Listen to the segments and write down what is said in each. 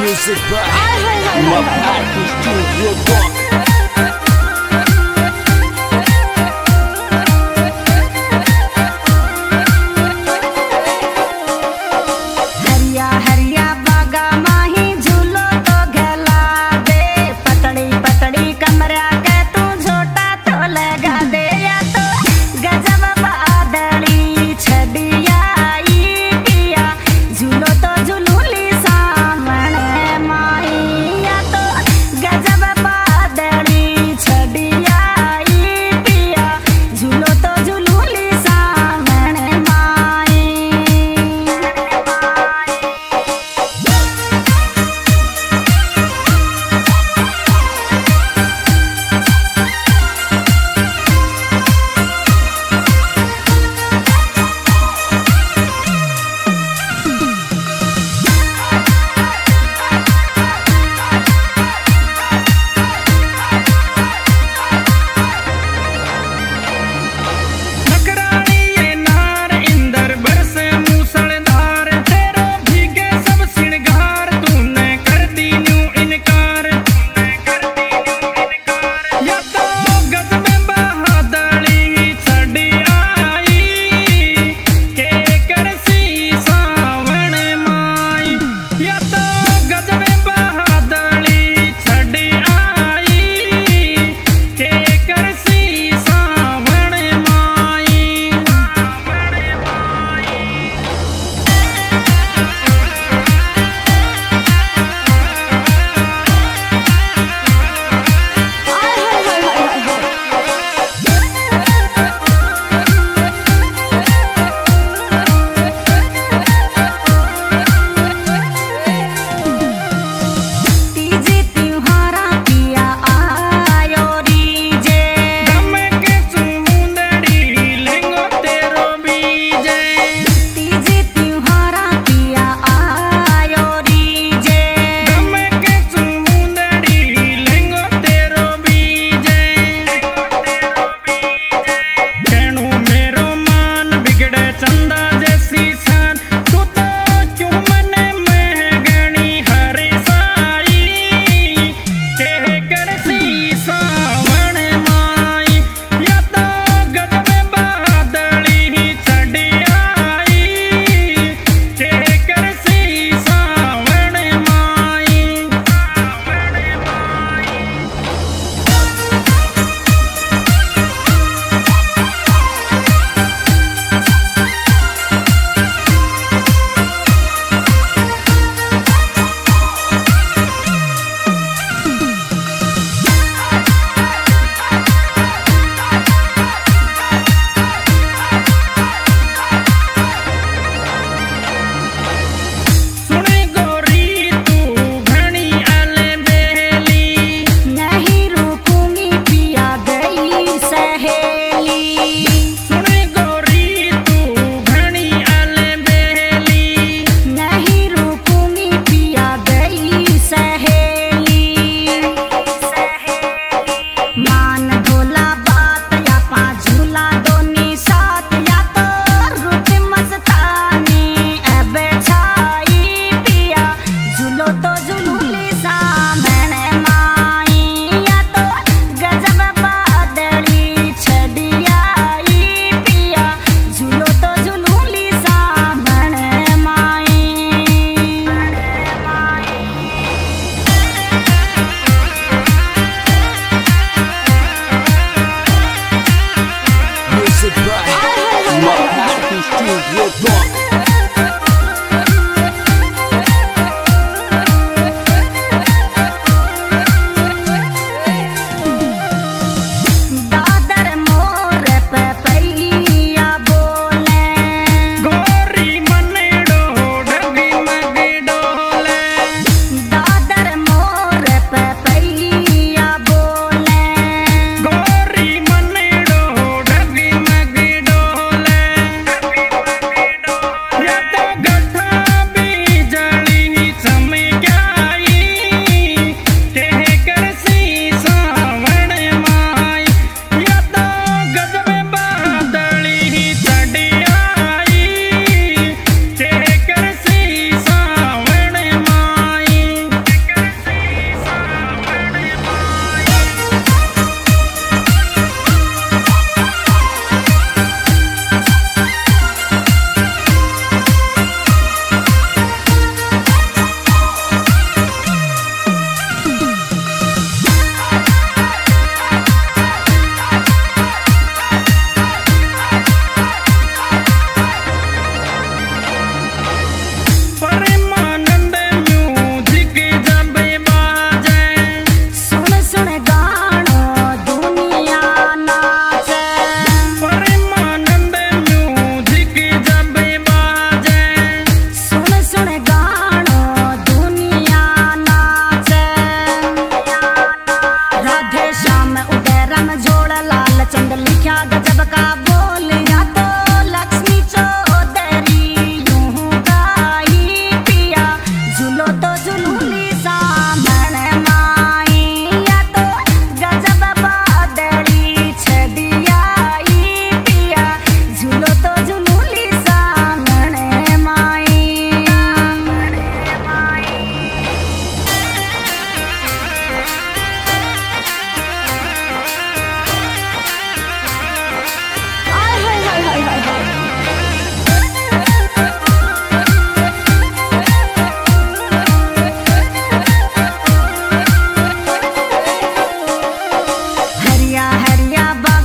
Music by Mapato Studio Rock.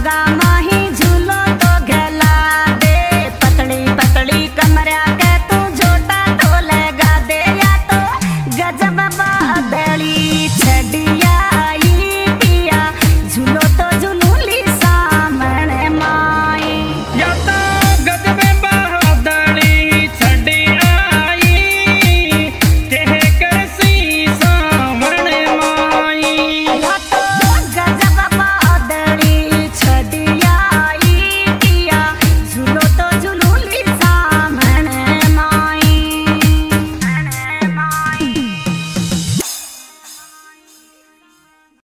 Rama.